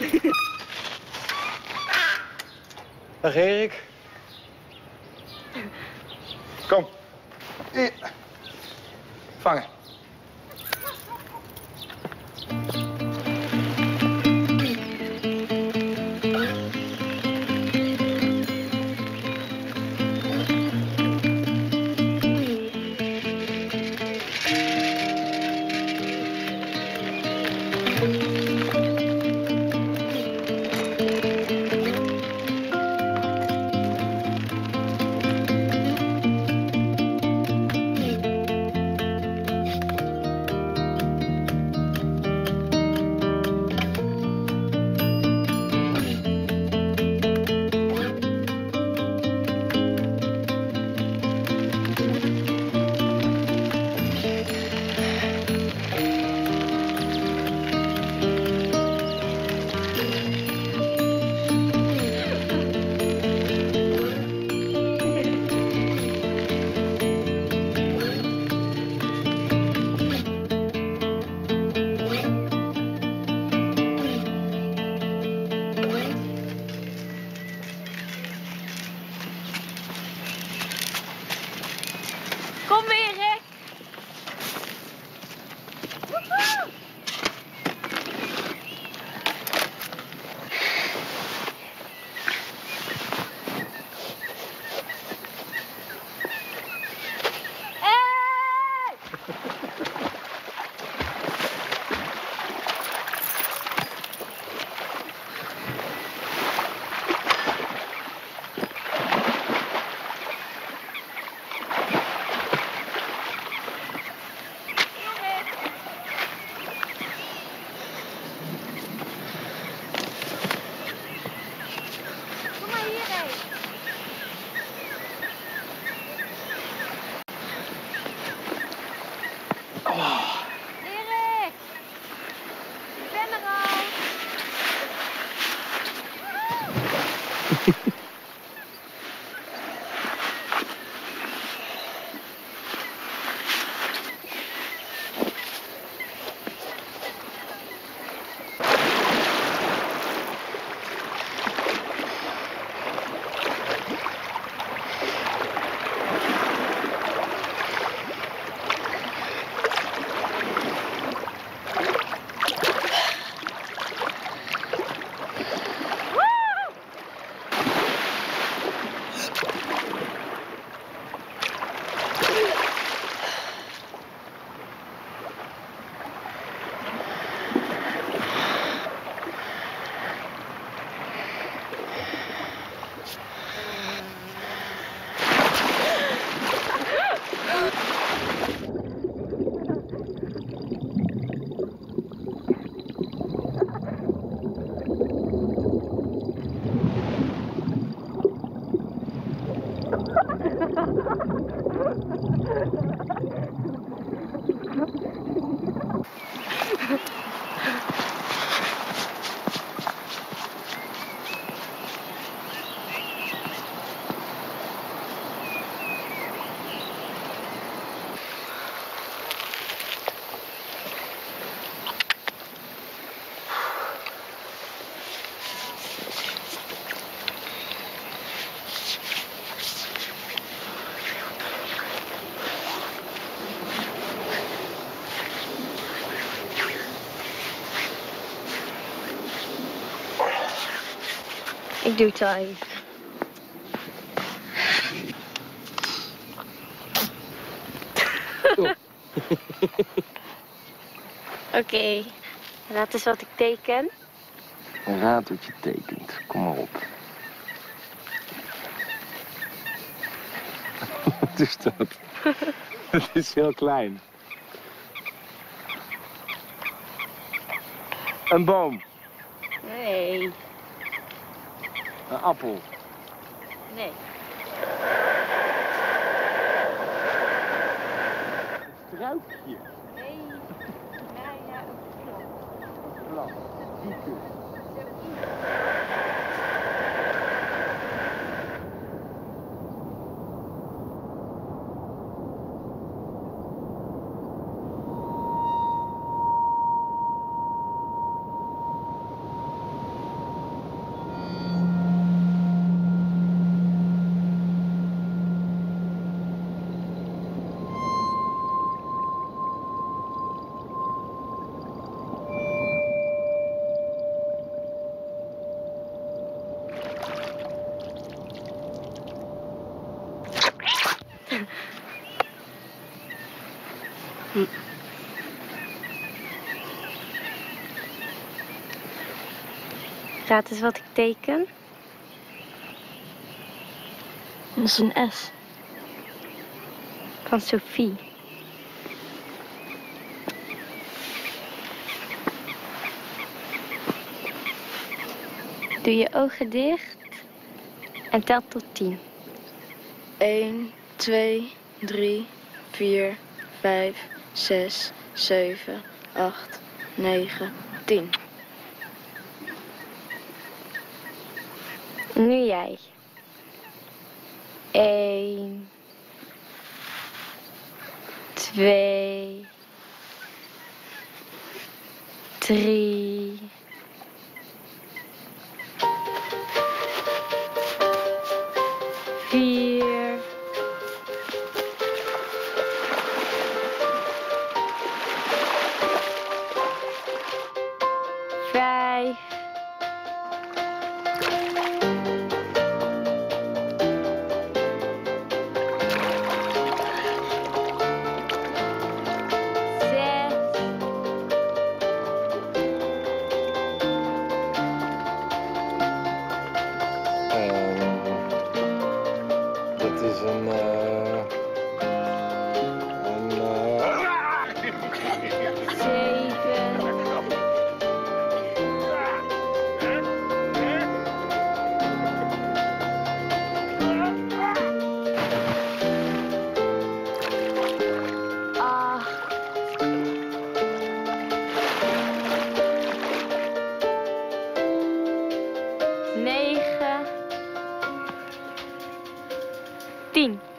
Dag Erik. Kom. Vangen. Doe thuis. Oké, laat eens wat ik teken. Raad wat je tekent. Kom maar op. Wat is dat? Het is heel klein. Een boom. Nee, Een appel. nee. Een struikje. Nee. Ja, ja, Plant. hm. Raad eens wat ik teken. Dat is een S. Van Sophie. Doe je ogen dicht en tel tot tien. 1, 2, 3, 4, 5, 6, 7, 8, 9, 10. Nu jij. 1, 2, 3, 15.